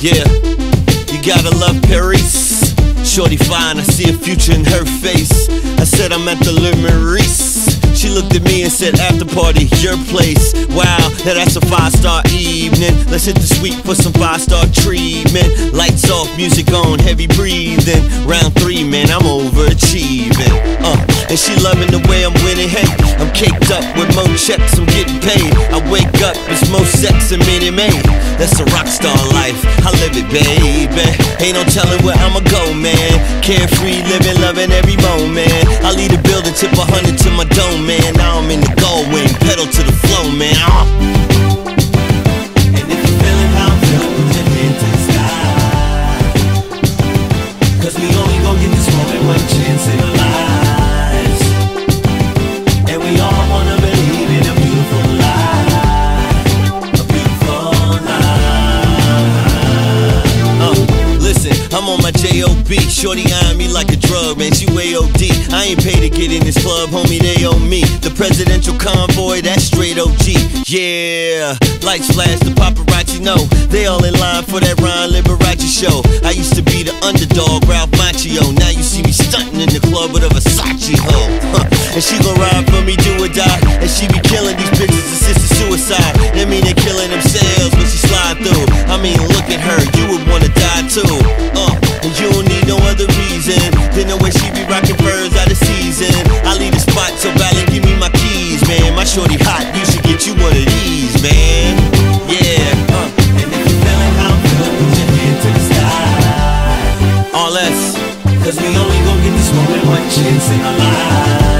Yeah, you gotta love Paris. Shorty fine, I see a future in her face. I said I'm at the Le Meurice. She looked at me and said, after party, your place. Wow, that's a five star evening. Let's hit the suite for some five star treatment. Lights off, music on, heavy breathing. Round three, man, I'm overachieving. Uh, and she loving the way I'm winning. Hey, I'm caked up with more checks, I'm getting paid. I wake up, it's more sex and Minute Maid. That's a rock star life, it, baby. Ain't no telling where I'ma go, man. Carefree, living, loving every moment. I leave the building, tip a hundred to my dome, man. Now I'm in the gold wing, pedal to the flow, man. Uh. Cause we only gon' get this moment one chance J.O.B. Shorty eyeing me like a drug, man. She way OD. I ain't paid to get in this club, homie, they owe me. The presidential convoy, that's straight OG. Yeah, lights flash, the paparazzi know. They all in line for that Ron Liberace show. I used to be the underdog, Ralph Macchio. Now you see me stunting in the club with a Versace hoe. And she gon' ride for me, do or die. And she be killing these bitches, assisted suicide. That mean they killing themselves when she slide through. I mean, look at her, you would wanna shorty hot, you should get you one of these, man. Yeah, uh, and if you're feeling how I'm feeling, put your hand to the sky. All less, cause we only gon' get this moment one chance in our life.